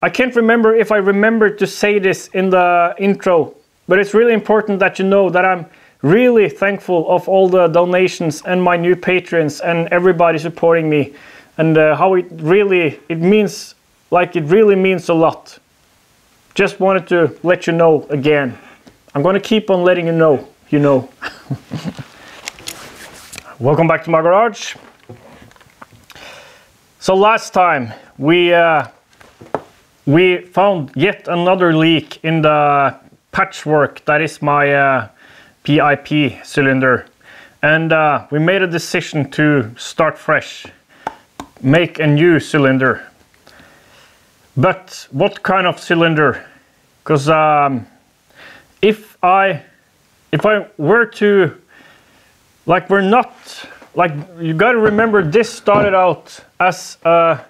I can't remember if I remembered to say this in the intro, but it's really important that you know that I'm really thankful of all the donations and my new patrons and everybody supporting me and uh, how it really it means like it really means a lot. Just wanted to let you know again. I'm going to keep on letting you know you know. Welcome back to my garage so last time we uh, we found yet another leak in the patchwork that is my uh, PIP cylinder. And uh, we made a decision to start fresh make a new cylinder. But what kind of cylinder? Because um, if I if I were to like we're not like you got to remember this started out as a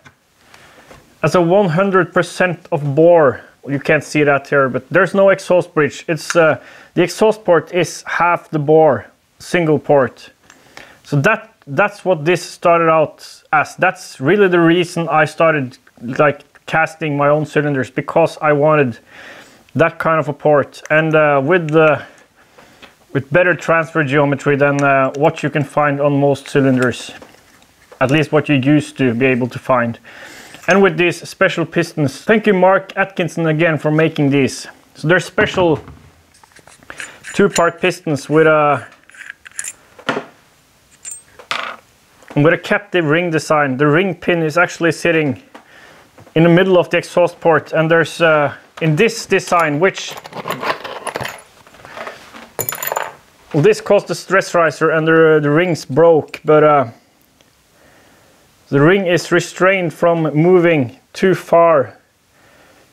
as a 100% of bore. You can't see that here but there's no exhaust bridge. It's uh, the exhaust port is half the bore single port. So that that's what this started out as. That's really the reason I started like casting my own cylinders because I wanted that kind of a port. And uh, with the with better transfer geometry than uh, what you can find on most cylinders at least what you used to be able to find and with these special pistons. Thank you Mark Atkinson again for making these. So they're special two-part pistons with a with a captive ring design. The ring pin is actually sitting in the middle of the exhaust port and there's uh, in this design which well, this caused the stress riser and the, the rings broke but uh, the ring is restrained from moving too far.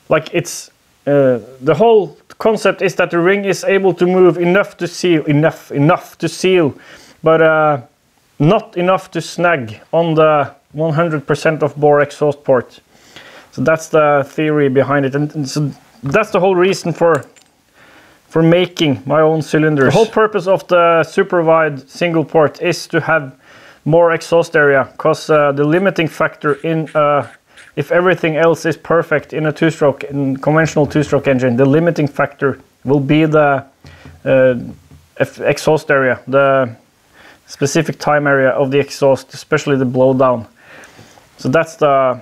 Like it's uh, the whole concept is that the ring is able to move enough to seal enough enough to seal, but uh, not enough to snag on the 100% of bore exhaust port. So that's the theory behind it, and, and so that's the whole reason for for making my own cylinders. The whole purpose of the super wide single port is to have more exhaust area because uh, the limiting factor in uh, if everything else is perfect in a two-stroke in conventional two-stroke engine the limiting factor will be the uh, exhaust area the specific time area of the exhaust especially the blowdown. So that's the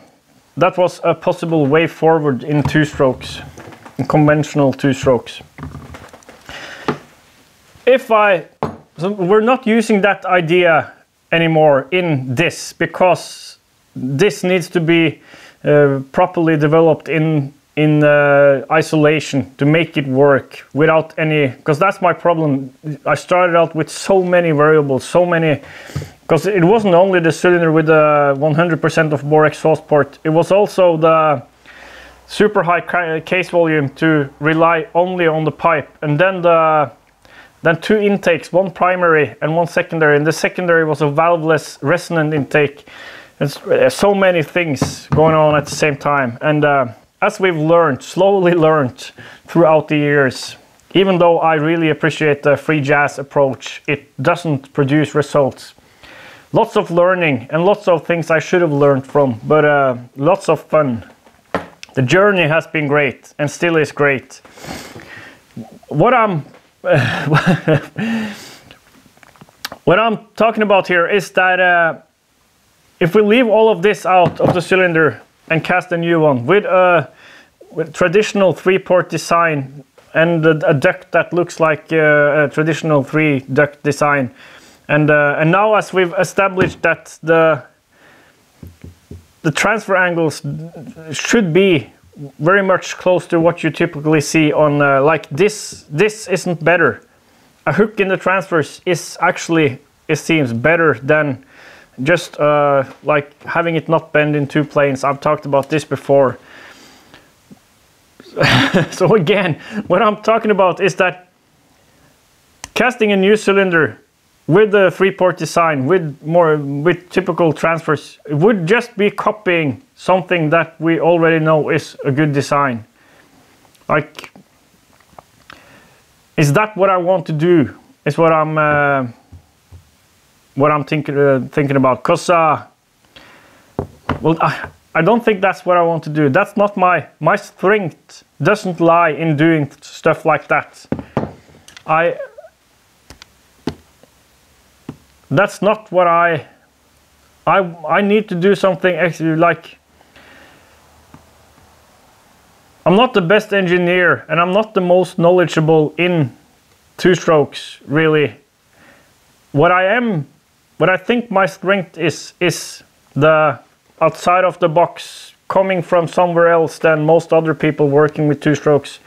that was a possible way forward in two strokes in conventional two strokes if I so we're not using that idea anymore in this because this needs to be uh, properly developed in in uh, isolation to make it work without any because that's my problem. I started out with so many variables so many because it wasn't only the cylinder with the 100% of bore exhaust port it was also the super high case volume to rely only on the pipe and then the then two intakes, one primary and one secondary. And the secondary was a valveless resonant intake. There's uh, so many things going on at the same time. And uh, as we've learned, slowly learned throughout the years, even though I really appreciate the free jazz approach, it doesn't produce results. Lots of learning and lots of things I should have learned from, but uh, lots of fun. The journey has been great and still is great. What I'm what I'm talking about here is that uh, if we leave all of this out of the cylinder and cast a new one with a with traditional three-port design and a, a, duct that looks like uh, a traditional three duct design. And uh, and now as we've established that the the transfer angles should be very much close to what you typically see on uh, like this this isn't better. A hook in the transfers is actually it seems better than just uh, like having it not bend in two planes. I've talked about this before. So again what I'm talking about is that casting a new cylinder with the three port design with more with typical transfers it would just be copying something that we already know is a good design like is that what I want to do is what I'm uh, what I'm thinking uh, thinking about because uh, well I, I don't think that's what I want to do. That's not my my strength doesn't lie in doing stuff like that. I that's not what I I I need to do something actually like I'm not the best engineer and I'm not the most knowledgeable in two strokes really. What I am what I think my strength is is the outside of the box coming from somewhere else than most other people working with two strokes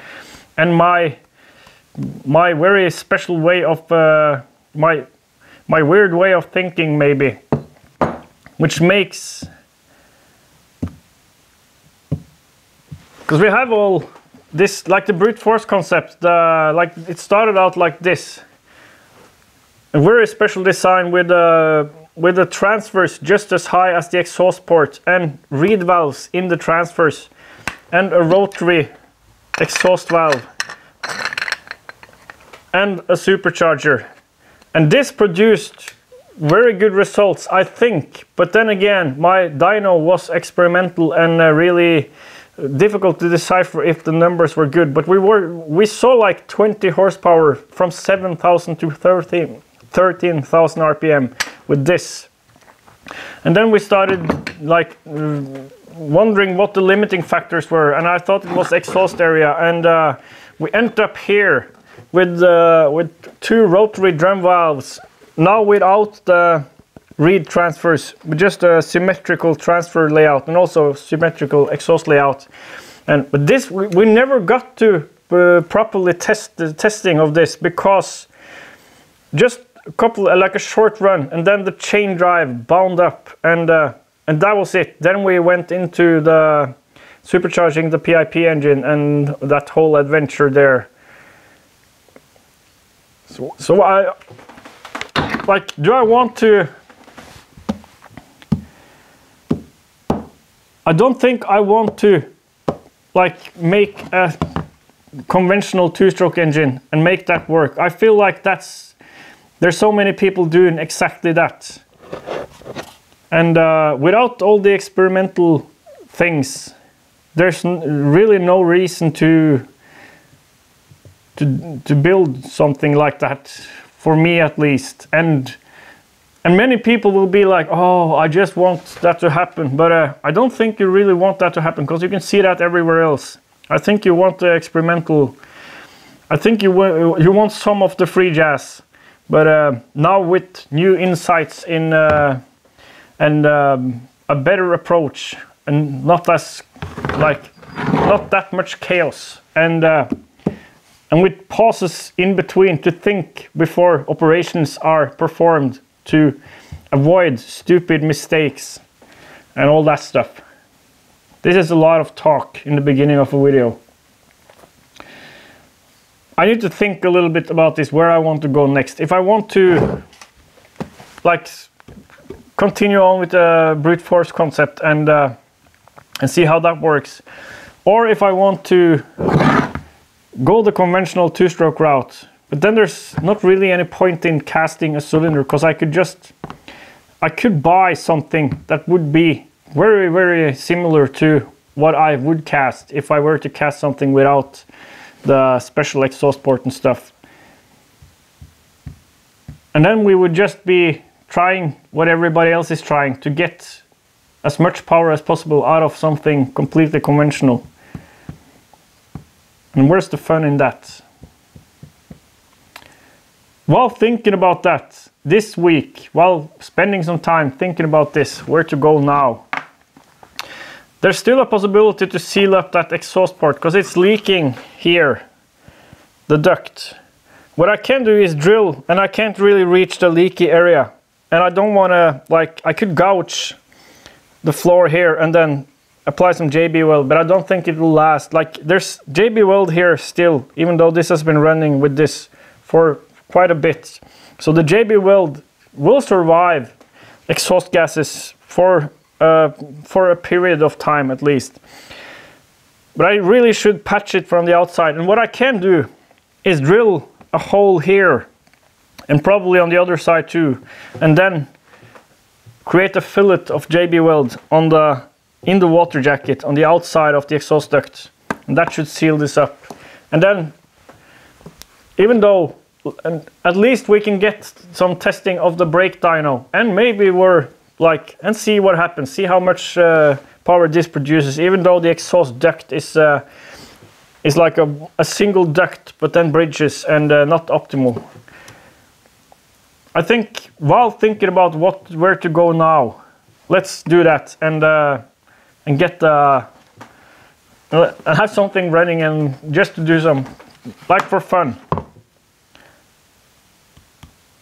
and my my very special way of uh, my my weird way of thinking maybe which makes because we have all this like the brute force concept the like it started out like this. A very special design with a, with the transfers just as high as the exhaust port and reed valves in the transfers and a rotary exhaust valve and a supercharger and this produced very good results I think. But then again my dyno was experimental and uh, really difficult to decipher if the numbers were good. But we were we saw like 20 horsepower from 7000 to 13 13,000 rpm with this. And then we started like wondering what the limiting factors were. And I thought it was exhaust area. And uh, we ended up here with uh, with two rotary drum valves. Now without the reed transfers just a symmetrical transfer layout and also symmetrical exhaust layout. And but this we, we never got to uh, properly test the testing of this because just a couple like a short run and then the chain drive bound up and uh, and that was it. Then we went into the supercharging the PIP engine and that whole adventure there so, so I like do I want to I don't think I want to like make a conventional two-stroke engine and make that work. I feel like that's there's so many people doing exactly that. And uh, without all the experimental things, there's really no reason to to to build something like that for me at least. And and many people will be like, oh, I just want that to happen. But uh, I don't think you really want that to happen because you can see that everywhere else. I think you want the experimental. I think you, you want some of the free jazz. But uh, now with new insights in uh, and um, a better approach and not as like not that much chaos and uh, and with pauses in between to think before operations are performed to avoid stupid mistakes and all that stuff. This is a lot of talk in the beginning of a video. I need to think a little bit about this, where I want to go next. If I want to like continue on with the brute force concept and uh, and see how that works, or if I want to go the conventional two-stroke route but then there's not really any point in casting a cylinder because I could just, I could buy something that would be very, very similar to what I would cast if I were to cast something without the special exhaust port and stuff. And then we would just be trying what everybody else is trying to get as much power as possible out of something completely conventional. And where's the fun in that? While thinking about that this week, while spending some time thinking about this, where to go now, there's still a possibility to seal up that exhaust port because it's leaking here, the duct. What I can do is drill and I can't really reach the leaky area. And I don't want to, like, I could gouge the floor here and then apply some JB weld, but I don't think it will last. Like, there's JB weld here still, even though this has been running with this for quite a bit. So the JB Weld will survive exhaust gases for, uh, for a period of time at least. But I really should patch it from the outside. And what I can do is drill a hole here and probably on the other side too. And then create a fillet of JB Weld on the in the water jacket on the outside of the exhaust duct. And that should seal this up. And then, even though at least we can get some testing of the brake dyno and maybe we're like and see what happens see how much uh, power this produces even though the exhaust duct is uh, is like a, a, single duct but then bridges and uh, not optimal I think while thinking about what where to go now let's do that and uh, and get uh, have something running and just to do some like for fun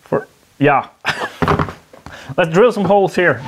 For yeah. Let's drill some holes here.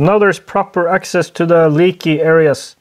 Now there's proper access to the leaky areas.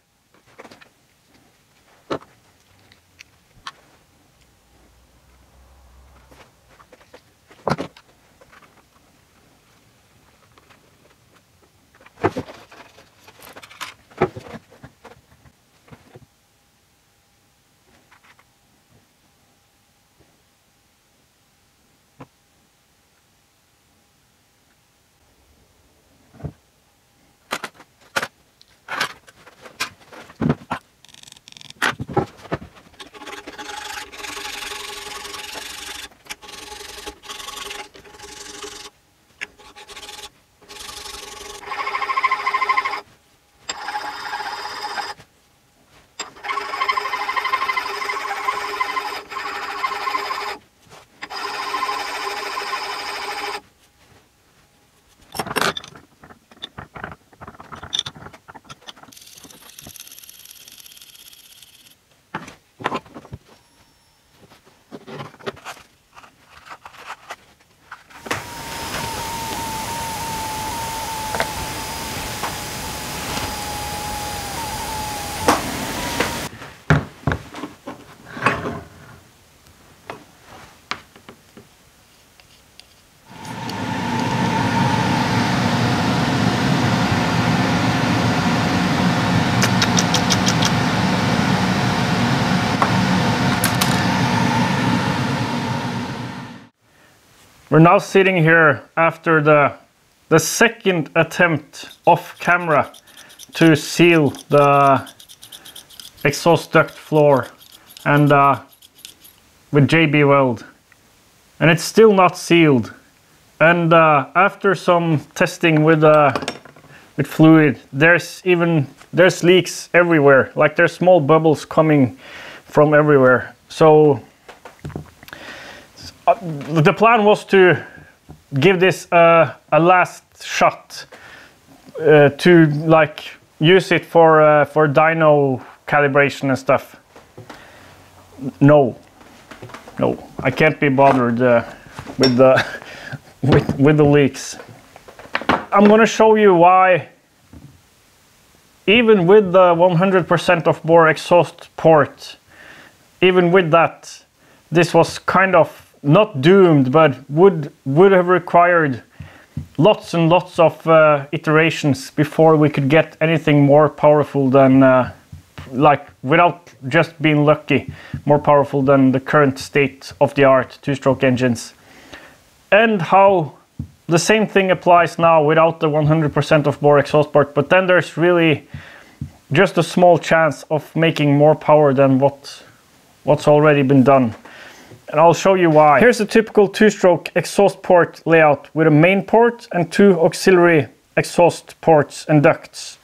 We're now sitting here after the, the second attempt off camera to seal the exhaust duct floor and uh, with JB Weld. And it's still not sealed. And uh, after some testing with uh, with fluid there's even there's leaks everywhere. Like there's small bubbles coming from everywhere. So the plan was to give this uh, a last shot uh, to like use it for uh, for dyno calibration and stuff. No, no, I can't be bothered uh, with the with with the leaks. I'm gonna show you why. Even with the 100% of bore exhaust port, even with that, this was kind of not doomed, but would would have required lots and lots of uh, iterations before we could get anything more powerful than, uh, like, without just being lucky, more powerful than the current state of the art two-stroke engines. And how the same thing applies now without the 100% of bore exhaust port, but then there's really just a small chance of making more power than what what's already been done and I'll show you why. Here's a typical two-stroke exhaust port layout with a main port and two auxiliary exhaust ports and ducts.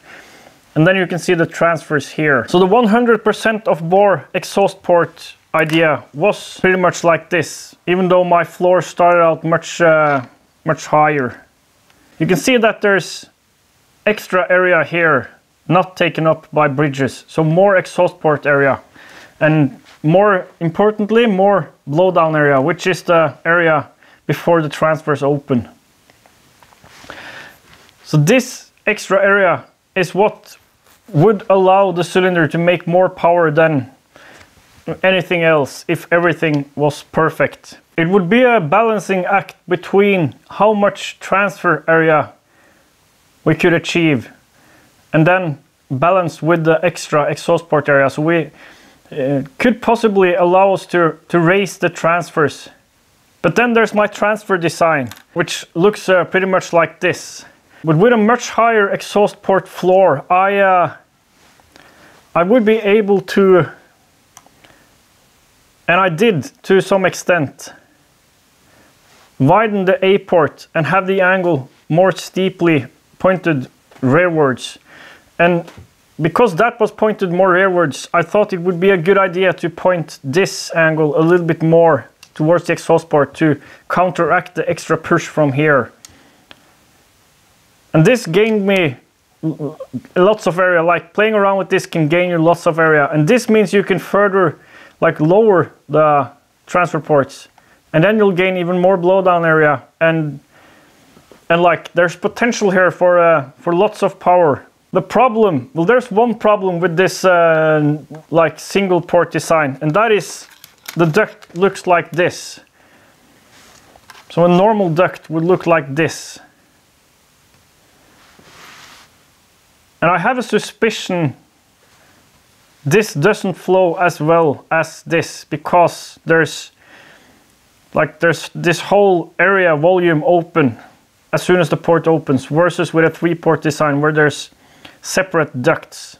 And then you can see the transfers here. So the 100% of bore exhaust port idea was pretty much like this, even though my floor started out much, uh, much higher. You can see that there's extra area here not taken up by bridges. So more exhaust port area and more importantly, more blowdown area, which is the area before the transfers open. So this extra area is what would allow the cylinder to make more power than anything else if everything was perfect. It would be a balancing act between how much transfer area we could achieve and then balanced with the extra exhaust port area. So we could possibly allow us to, to raise the transfers. But then there's my transfer design, which looks uh, pretty much like this. But with a much higher exhaust port floor, I, uh, I would be able to, and I did to some extent, widen the A port and have the angle more steeply pointed rearwards. And because that was pointed more rearwards, I thought it would be a good idea to point this angle a little bit more towards the exhaust port to counteract the extra push from here. And this gained me lots of area, like playing around with this can gain you lots of area. And this means you can further like lower the transfer ports and then you'll gain even more blowdown area and and like there's potential here for uh, for lots of power the problem, well, there's one problem with this uh, like single port design, and that is the duct looks like this. So a normal duct would look like this. And I have a suspicion this doesn't flow as well as this because there's like there's this whole area volume open as soon as the port opens versus with a three port design where there's separate ducts.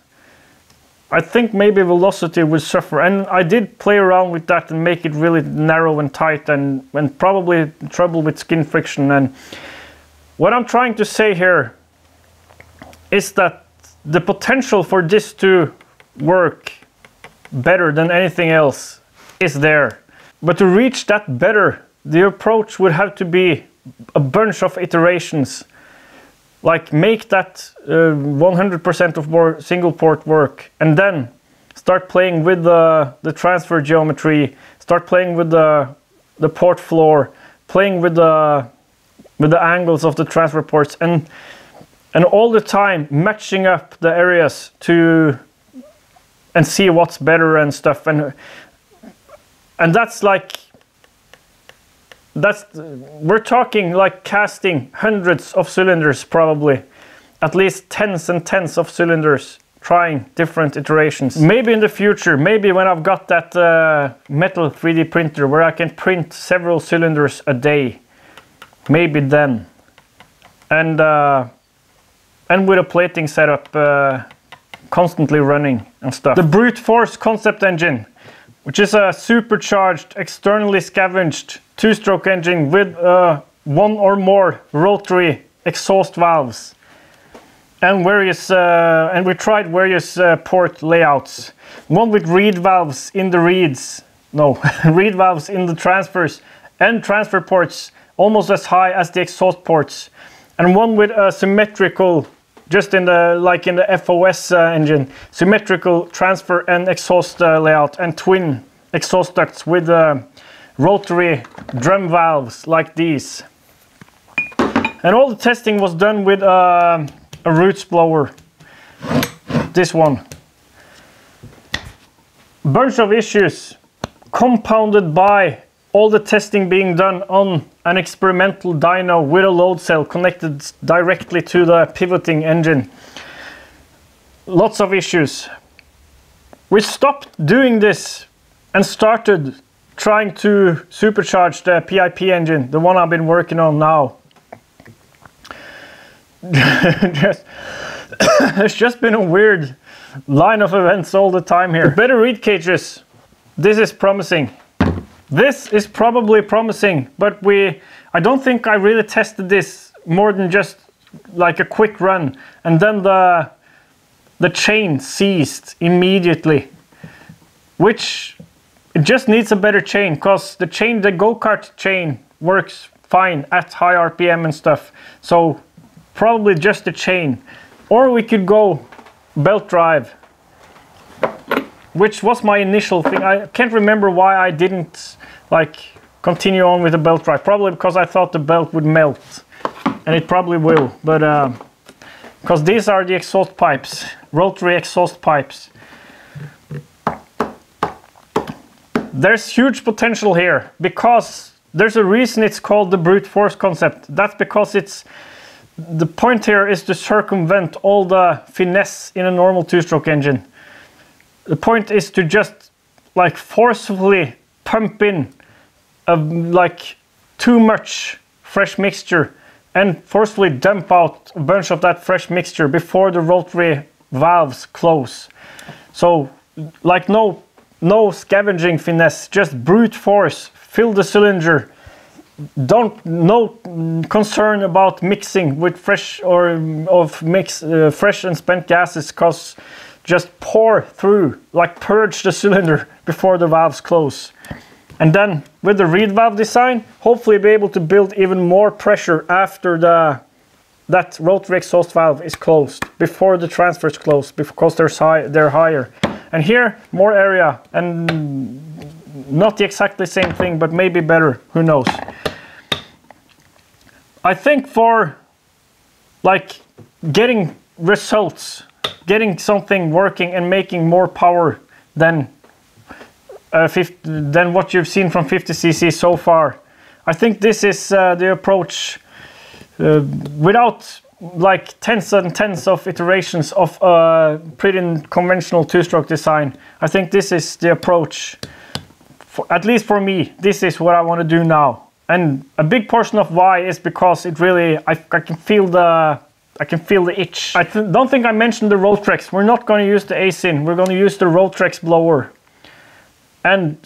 I think maybe velocity will suffer and I did play around with that and make it really narrow and tight and, and probably trouble with skin friction and what I'm trying to say here is that the potential for this to work better than anything else is there. But to reach that better, the approach would have to be a bunch of iterations like make that 100% uh, of bore single port work and then start playing with the, the transfer geometry, start playing with the, the port floor, playing with the, with the angles of the transfer ports and, and all the time matching up the areas to and see what's better and stuff. And and that's like that's we're talking like casting hundreds of cylinders probably. At least tens and tens of cylinders trying different iterations. Maybe in the future maybe when i've got that uh, metal 3d printer where i can print several cylinders a day. Maybe then. And uh, and with a plating setup uh, constantly running and stuff. The brute force concept engine which is a supercharged externally scavenged two-stroke engine with uh, one or more rotary exhaust valves. And various uh, and we tried various uh, port layouts. One with reed valves in the reeds no reed valves in the transfers and transfer ports almost as high as the exhaust ports. And one with a symmetrical just in the like in the FOS uh, engine symmetrical transfer and exhaust uh, layout and twin exhaust ducts with uh, rotary drum valves like these. And all the testing was done with uh, a roots blower. This one. Bunch of issues compounded by all the testing being done on an experimental dyno with a load cell connected directly to the pivoting engine. Lots of issues. We stopped doing this and started trying to supercharge the PIP engine, the one I've been working on now. just, it's just been a weird line of events all the time here. Better reed cages. This is promising. This is probably promising, but we I don't think I really tested this more than just like a quick run and then the the chain ceased immediately which it just needs a better chain because the chain, the go-kart chain works fine at high RPM and stuff. So probably just the chain. Or we could go belt drive, which was my initial thing. I can't remember why I didn't like continue on with the belt drive. Probably because I thought the belt would melt, and it probably will. But because uh, these are the exhaust pipes, rotary exhaust pipes. There's huge potential here because there's a reason it's called the brute force concept. That's because it's the point here is to circumvent all the finesse in a normal two-stroke engine. The point is to just like forcefully pump in a, like too much fresh mixture and forcefully dump out a bunch of that fresh mixture before the rotary valves close. So like no no scavenging finesse, just brute force, fill the cylinder. Don't no concern about mixing with fresh or of mix uh, fresh and spent gases cause just pour through like purge the cylinder before the valves close. And then with the reed valve design hopefully be able to build even more pressure after the that rotary exhaust valve is closed before the transfer is closed because they're, high, they're higher and here more area and not the exactly same thing but maybe better who knows I think for like getting results, getting something working and making more power than uh, 50, than what you've seen from 50cc so far. I think this is uh, the approach uh, without like tens and tens of iterations of a pretty conventional two-stroke design. I think this is the approach, for, at least for me, this is what I want to do now and a big portion of why is because it really I, I can feel the I can feel the itch. I th don't think I mentioned the Rotrex. We're not going to use the Aisin. We're going to use the Rotrex blower. And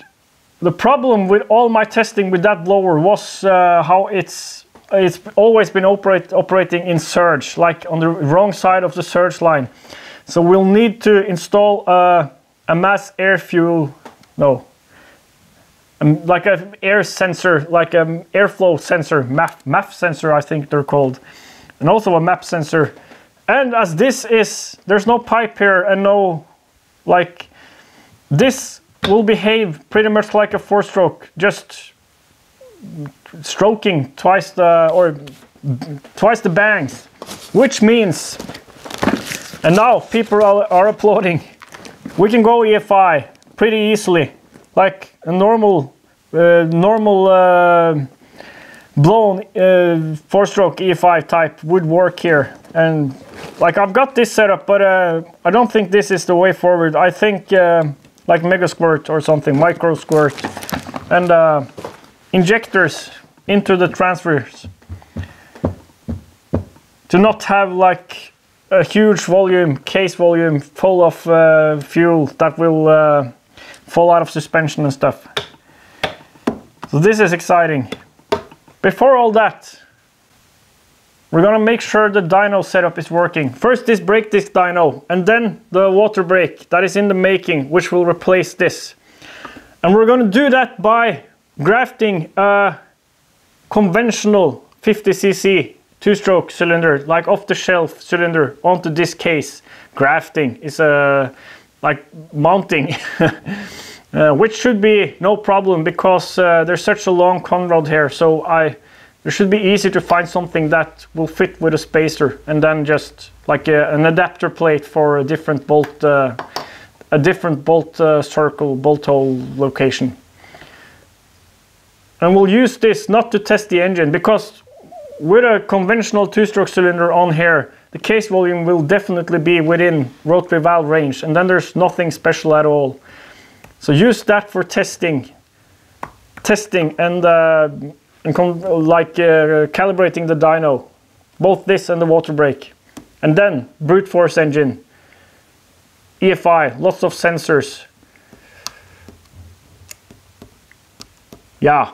the problem with all my testing with that blower was uh, how it's it's always been operate, operating in surge, like on the wrong side of the surge line. So we'll need to install a, a mass air fuel, no, um, like an air sensor, like an airflow sensor, MAF, MAF sensor, I think they're called, and also a map sensor. And as this is, there's no pipe here and no, like, this will behave pretty much like a four-stroke, just stroking twice the, or twice the bangs, which means, and now people are, are applauding, we can go EFI pretty easily like a normal uh, normal uh, blown uh, four-stroke EFI type would work here. And like I've got this setup but uh, I don't think this is the way forward. I think uh, like MegaSquirt or something MicroSquirt and uh, injectors into the transfers to not have like a huge volume case volume full of uh, fuel that will uh, fall out of suspension and stuff. So this is exciting. Before all that, we're gonna make sure the dyno setup is working. First this brake disc dyno, and then the water brake that is in the making, which will replace this. And we're gonna do that by grafting a conventional 50cc two-stroke cylinder, like off-the-shelf cylinder onto this case. Grafting is a like mounting, uh, which should be no problem because uh, there's such a long con conrod here. So I, it should be easy to find something that will fit with a spacer and then just like a, an adapter plate for a different bolt, uh, a different bolt uh, circle, bolt hole location. And we'll use this not to test the engine because with a conventional two-stroke cylinder on here, the case volume will definitely be within rotary valve range and then there's nothing special at all. So use that for testing, testing and, uh, and like uh, calibrating the dyno, both this and the water brake. And then brute force engine, EFI, lots of sensors. Yeah.